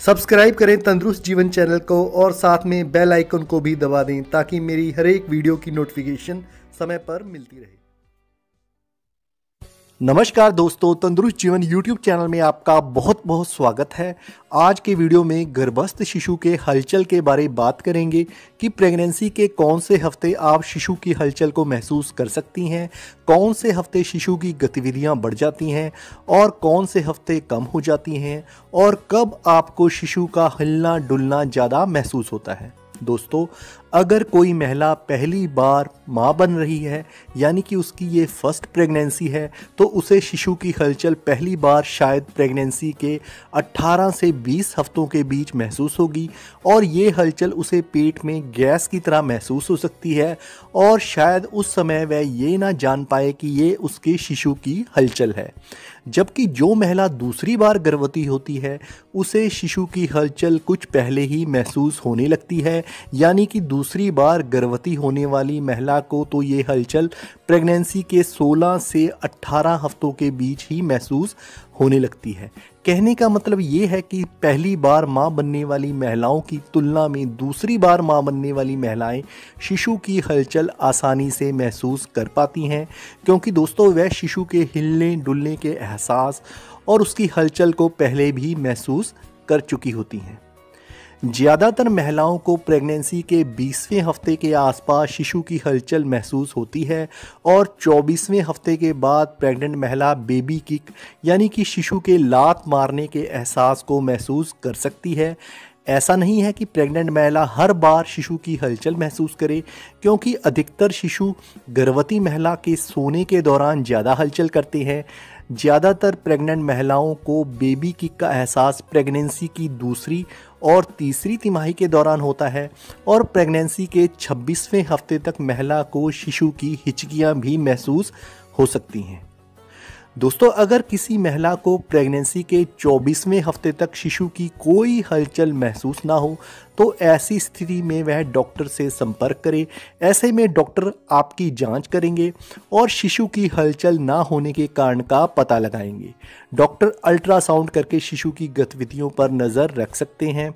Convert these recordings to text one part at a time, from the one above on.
Subscribe करें तंदुरुस्त जीवन चैनल को और साथ में बेल आइकन को भी दबा दें ताकि मेरी हर एक वीडियो की नोटिफिकेशन समय पर मिलती रहे। नमस्कार दोस्तों, तंदुरुस्त जीवन YouTube चैनल में आपका बहुत बहुत स्वागत है। आज के वीडियो में गर्भस्थ शिशु के हलचल के बारे बात करेंगे कि प्रेगनेंसी के कौन से हफ़्ते आप शिशु की हलचल को महसूस कर सकती हैं, कौन से हफ़्ते शिशु की गतिविधियाँ बढ़ जाती हैं, और कौन से हफ़्ते कम हो जाती हैं, और कब आपको शिशु का हिलना डुलना ज़्यादा महसूस होता है। दोस्तों, अगर कोई महिला पहली बार माँ बन रही है, यानी कि उसकी ये फ़र्स्ट प्रेगनेंसी है तो उसे शिशु की हलचल पहली बार शायद प्रेगनेंसी के 18 से 20 हफ्तों के बीच महसूस होगी और ये हलचल उसे पेट में गैस की तरह महसूस हो सकती है और शायद उस समय वह ये ना जान पाए कि ये उसके शिशु की हलचल है। जबकि जो महिला दूसरी बार गर्भवती होती है, उसे शिशु की हलचल कुछ पहले ही महसूस होने लगती है। यानी कि दूसरी बार गर्भवती होने वाली महिला को तो ये हलचल प्रेगनेंसी के 16 से 18 हफ्तों के बीच ही महसूस होने लगती है। कहने का मतलब ये है कि पहली बार माँ बनने वाली महिलाओं की तुलना में दूसरी बार माँ बनने वाली महिलाएँ शिशु की हलचल आसानी से महसूस कर पाती हैं, क्योंकि दोस्तों वह शिशु के हिलने डुलने के एहसास और उसकी हलचल को पहले भी महसूस कर चुकी होती हैं। ज़्यादातर महिलाओं को प्रेगनेंसी के 20वें हफ़्ते के आसपास शिशु की हलचल महसूस होती है और 24वें हफ़्ते के बाद प्रेग्नेंट महिला बेबी किक यानी कि शिशु के लात मारने के एहसास को महसूस कर सकती है। ऐसा नहीं है कि प्रेग्नेंट महिला हर बार शिशु की हलचल महसूस करे, क्योंकि अधिकतर शिशु गर्भवती महिला के सोने के दौरान ज़्यादा हलचल करते हैं। ज़्यादातर प्रेग्नेंट महिलाओं को बेबी किक का एहसास प्रेगनेंसी की दूसरी और तीसरी तिमाही के दौरान होता है और प्रेगनेंसी के 26वें हफ़्ते तक महिला को शिशु की हिचकियाँ भी महसूस हो सकती हैं। दोस्तों, अगर किसी महिला को प्रेगनेंसी के 24वें हफ़्ते तक शिशु की कोई हलचल महसूस ना हो तो ऐसी स्थिति में वह डॉक्टर से संपर्क करे। ऐसे में डॉक्टर आपकी जाँच करेंगे और शिशु की हलचल ना होने के कारण का पता लगाएँगे। डॉक्टर अल्ट्रासाउंड करके शिशु की गतिविधियों पर नज़र रख सकते हैं।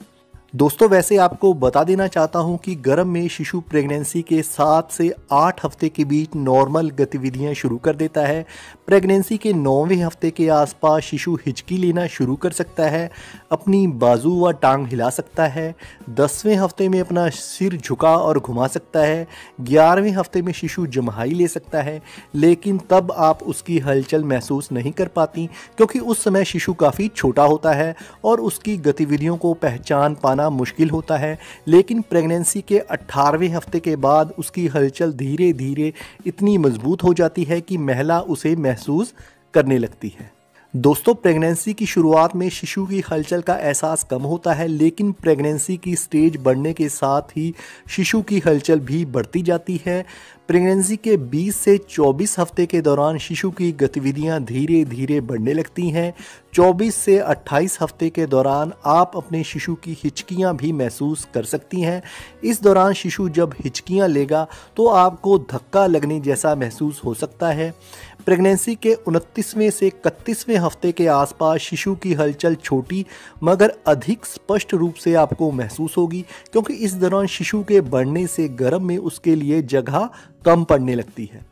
दोस्तों, वैसे आपको बता देना चाहता हूँ कि गर्म में शिशु प्रेगनेंसी के सात से आठ हफ़्ते के बीच नॉर्मल गतिविधियाँ शुरू कर देता है। प्रेगनेंसी के नौवें हफ़्ते के आसपास शिशु हिचकी लेना शुरू कर सकता है, अपनी बाजू व टांग हिला सकता है, दसवें हफ़्ते में अपना सिर झुका और घुमा सकता है, ग्यारहवें हफ़्ते में शिशु जमहाई ले सकता है, लेकिन तब आप उसकी हलचल महसूस नहीं कर पाती, क्योंकि उस समय शिशु काफ़ी छोटा होता है और उसकी गतिविधियों को पहचान पाना पाना मुश्किल होता है, लेकिन प्रेगनेंसी के 18वें हफ़्ते के बाद उसकी हलचल धीरे धीरे इतनी मज़बूत हो जाती है कि महिला उसे महसूस करने लगती है। दोस्तों, प्रेगनेंसी की शुरुआत में शिशु की हलचल का एहसास कम होता है, लेकिन प्रेगनेंसी की स्टेज बढ़ने के साथ ही शिशु की हलचल भी बढ़ती जाती है। प्रेगनेंसी के 20 से 24 हफ़्ते के दौरान शिशु की गतिविधियाँ धीरे धीरे बढ़ने लगती हैं। 24 से 28 हफ़्ते के दौरान आप अपने शिशु की हिचकियाँ भी महसूस कर सकती हैं। इस दौरान शिशु जब हिचकियाँ लेगा तो आपको धक्का लगने जैसा महसूस हो सकता है। प्रेगनेंसी के उनतीसवें से इकतीसवें हफ़्ते के आसपास शिशु की हलचल छोटी, मगर अधिक स्पष्ट रूप से आपको महसूस होगी, क्योंकि इस दौरान शिशु के बढ़ने से गर्भ में उसके लिए जगह कम पड़ने लगती है।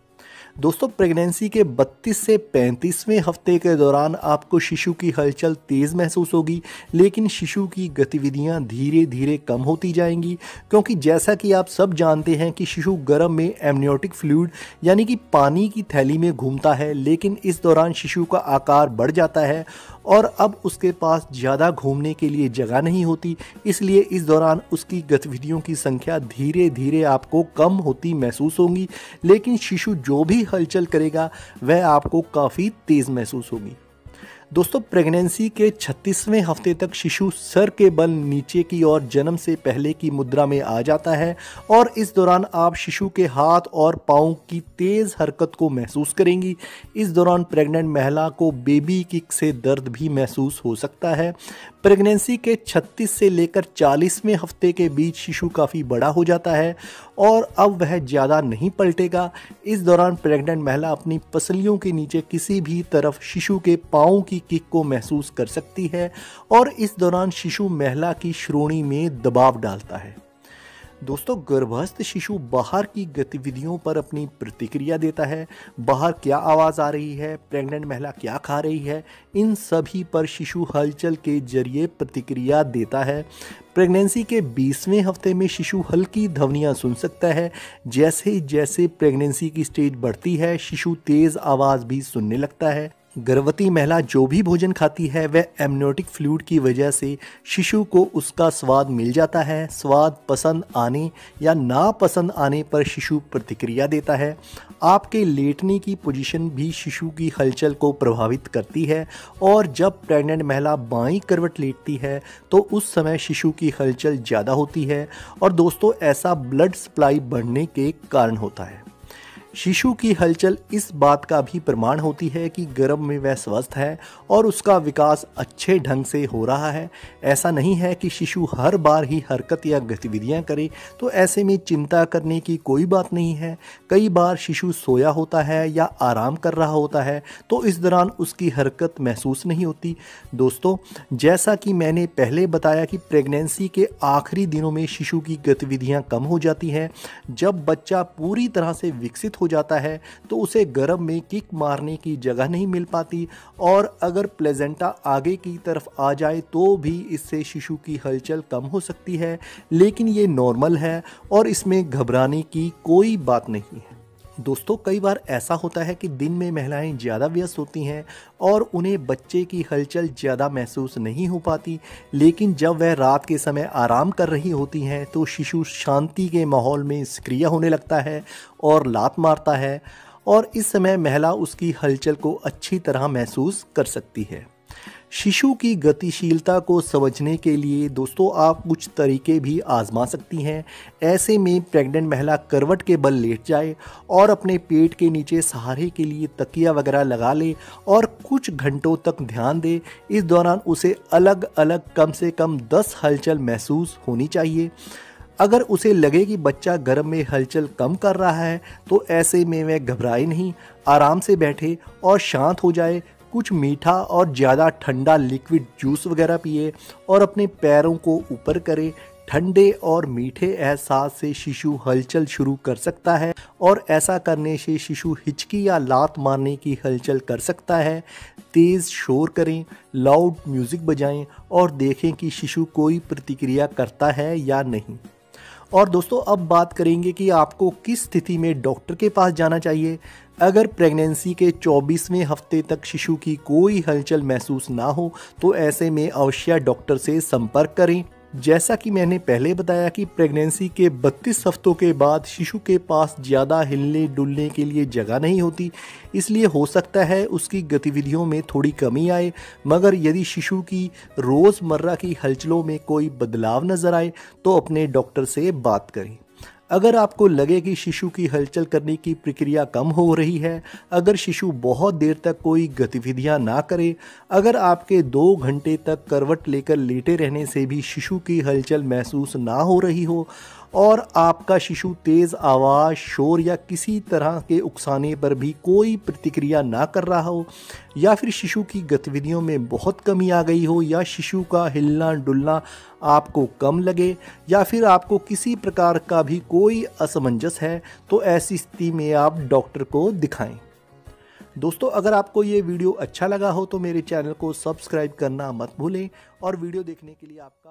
दोस्तों प्रेगनेंसी के 32 से 35वें हफ़्ते के दौरान आपको शिशु की हलचल तेज़ महसूस होगी, लेकिन शिशु की गतिविधियाँ धीरे धीरे कम होती जाएँगी, क्योंकि जैसा कि आप सब जानते हैं कि शिशु गर्भ में एमनियोटिक फ्लूड यानी कि पानी की थैली में घूमता है, लेकिन इस दौरान शिशु का आकार बढ़ जाता है और अब उसके पास ज़्यादा घूमने के लिए जगह नहीं होती, इसलिए इस दौरान उसकी गतिविधियों की संख्या धीरे धीरे आपको कम होती महसूस होगी, लेकिन शिशु जो भी हलचल करेगा, वह आपको काफ़ी तेज़ महसूस होगी। दोस्तों प्रेगनेंसी के 36वें हफ़्ते तक शिशु सर के बल नीचे की ओर जन्म से पहले की मुद्रा में आ जाता है और इस दौरान आप शिशु के हाथ और पाँव की तेज़ हरकत को महसूस करेंगी। इस दौरान प्रेग्नेंट महिला को बेबी किक से दर्द भी महसूस हो सकता है। प्रेगनेंसी के 36 से लेकर 40वें हफ़्ते के बीच शिशु काफ़ी बड़ा हो जाता है और अब वह ज़्यादा नहीं पलटेगा। इस दौरान प्रेग्नेंट महिला अपनी पसलियों के नीचे किसी भी तरफ़ शिशु के पाँव की की किक को महसूस कर सकती है और इस दौरान शिशु महिला की श्रोणी में दबाव डालता है। दोस्तों, गर्भस्थ शिशु बाहर की गतिविधियों पर अपनी प्रतिक्रिया देता है। बाहर क्या आवाज़ आ रही है? प्रेग्नेंट महिला क्या खा रही है? इन सभी पर शिशु हलचल के ज़रिए प्रतिक्रिया देता है। प्रेगनेंसी के 20वें हफ़्ते में शिशु हल्की ध्वनियाँ सुन सकता है। जैसे जैसे प्रेगनेंसी की स्टेज बढ़ती है, शिशु तेज़ आवाज़ भी सुनने लगता है। गर्भवती महिला जो भी भोजन खाती है, वह एमनोटिक फ्लूड की वजह से शिशु को उसका स्वाद मिल जाता है। स्वाद पसंद आने या ना पसंद आने पर शिशु प्रतिक्रिया देता है। आपके लेटने की पोजीशन भी शिशु की हलचल को प्रभावित करती है और जब प्रेग्नेंट महिला बाई करवट लेटती है तो उस समय शिशु की हलचल ज़्यादा होती है और दोस्तों, ऐसा ब्लड सप्लाई बढ़ने के कारण होता है। शिशु की हलचल इस बात का भी प्रमाण होती है कि गर्भ में वह स्वस्थ है और उसका विकास अच्छे ढंग से हो रहा है। ऐसा नहीं है कि शिशु हर बार ही हरकत या गतिविधियाँ करे तो ऐसे में चिंता करने की कोई बात नहीं है। कई बार शिशु सोया होता है या आराम कर रहा होता है तो इस दौरान उसकी हरकत महसूस नहीं होती। दोस्तों, जैसा कि मैंने पहले बताया कि प्रेगनेंसी के आखिरी दिनों में शिशु की गतिविधियाँ कम हो जाती हैं, जब बच्चा पूरी तरह से विकसित हो जाता है तो उसे गर्भ में किक मारने की जगह नहीं मिल पाती और अगर प्लेजेंटा आगे की तरफ़ आ जाए तो भी इससे शिशु की हलचल कम हो सकती है, लेकिन ये नॉर्मल है और इसमें घबराने की कोई बात नहीं है। दोस्तों, कई बार ऐसा होता है कि दिन में महिलाएँ ज़्यादा व्यस्त होती हैं और उन्हें बच्चे की हलचल ज़्यादा महसूस नहीं हो पाती। लेकिन जब वह रात के समय आराम कर रही होती हैं तो शिशु शांति के माहौल में सक्रिय होने लगता है और लात मारता है और इस समय महिला उसकी हलचल को अच्छी तरह महसूस कर सकती है। शिशु की गतिशीलता को समझने के लिए दोस्तों आप कुछ तरीके भी आजमा सकती हैं। ऐसे में प्रेग्नेंट महिला करवट के बल लेट जाए और अपने पेट के नीचे सहारे के लिए तकिया वगैरह लगा ले और कुछ घंटों तक ध्यान दे। इस दौरान उसे अलग अलग कम से कम 10 हलचल महसूस होनी चाहिए। अगर उसे लगे कि बच्चा गर्म में हलचल कम कर रहा है तो ऐसे में वह घबराए नहीं। आराम से बैठे और शांत हो जाए। कुछ मीठा और ज़्यादा ठंडा लिक्विड जूस वगैरह पिए और अपने पैरों को ऊपर करें। ठंडे और मीठे एहसास से शिशु हलचल शुरू कर सकता है और ऐसा करने से शिशु हिचकी या लात मारने की हलचल कर सकता है। तेज़ शोर करें लाउड म्यूज़िक बजाएँ और देखें कि शिशु कोई प्रतिक्रिया करता है या नहीं। और दोस्तों, अब बात करेंगे कि आपको किस स्थिति में डॉक्टर के पास जाना चाहिए। अगर प्रेगनेंसी के 24वें हफ़्ते तक शिशु की कोई हलचल महसूस ना हो तो ऐसे में अवश्य डॉक्टर से संपर्क करें। जैसा कि मैंने पहले बताया कि प्रेगनेंसी के 32 हफ्तों के बाद शिशु के पास ज़्यादा हिलने डुलने के लिए जगह नहीं होती, इसलिए हो सकता है उसकी गतिविधियों में थोड़ी कमी आए, मगर यदि शिशु की रोज़मर्रा की हलचलों में कोई बदलाव नज़र आए तो अपने डॉक्टर से बात करें। अगर आपको लगे कि शिशु की हलचल करने की प्रक्रिया कम हो रही है, अगर शिशु बहुत देर तक कोई गतिविधियाँ ना करे, अगर आपके दो घंटे तक करवट लेकर लेटे रहने से भी शिशु की हलचल महसूस ना हो रही हो और आपका शिशु तेज़ आवाज़, शोर या किसी तरह के उकसाने पर भी कोई प्रतिक्रिया ना कर रहा हो, या फिर शिशु की गतिविधियों में बहुत कमी आ गई हो, या शिशु का हिलना डुलना आपको कम लगे, या फिर आपको किसी प्रकार का भी कोई असमंजस है तो ऐसी स्थिति में आप डॉक्टर को दिखाएँ। दोस्तों, अगर आपको ये वीडियो अच्छा लगा हो तो मेरे चैनल को सब्सक्राइब करना मत भूलें और वीडियो देखने के लिए आपका